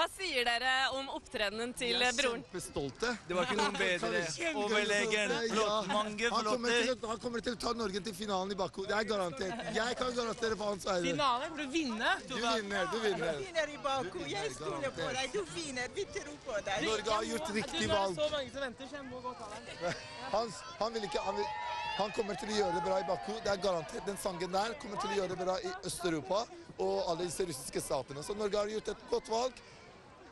Hva sier dere om opptredenen til Vi er broren? kjempestolte. Det var ikke noen bedre. Overlegen. Flott. Mange Han kommer, til, han kommer til å ta Norge til finalen i Baku. Det er garantert. Jeg kan garantere for hans seire. Finale Du vinner. vinne. Du vinner, du vinner. vinner i Baku. Jeg stoler på deg. Du vinner. Vi tror på deg. Norge har gjort riktig valg. det er så mange som venter, så jeg må gå og ta deg. Han, han, vil ikke, han, vil, han kommer til å gjøre det bra i Baku. Det er garantert. Den sangen der kommer til å gjøre det bra i Øst-Europa og alle disse russiske statene. Så Norge har gjort et godt valg.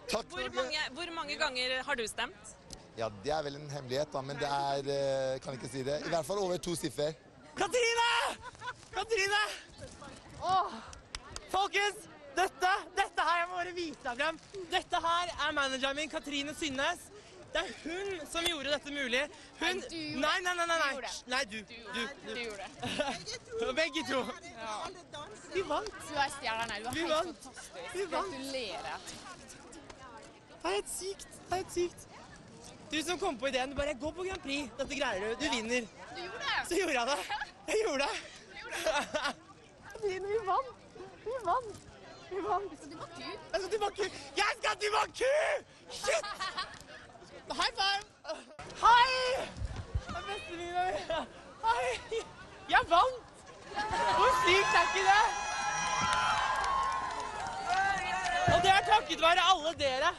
Takk, Hvor mange, hvor mange ganger har du stemt? Ja, Det er vel en hemmelighet, da, men det er eh, Kan ikke si det. I hvert fall over to siffer. Katrine! Katrine! Åh. Folkens, dette, dette her jeg må bare vise deg frem. Dette her er manageren min, Katrine Synnes. Det er hun som gjorde dette mulig. Hun... Nei, du gjorde Nei, nei, nei, nei, Du nei. gjorde. Nei, du. Du. Du du. gjorde det. Begge to. Danser. Vi vant. Du er stjerna, her. Du er helt fantastisk. Vi vant. Gratulerer. Det er helt sykt. Det er helt sykt. Du som kom på ideen, du bare gå på Grand Prix. Dette greier du. Du vinner. Du gjorde det. Så gjorde jeg det. Jeg gjorde det. Katrine, vi vant. Vi vant. Vi vant. Så du var ku. Jeg skal til Baku! Jeg skal til Baku! Shit! High five! Hei! Det er beste mine. Hei! Jeg vant! Hvor sykt er ikke det? Og det er takket være alle dere.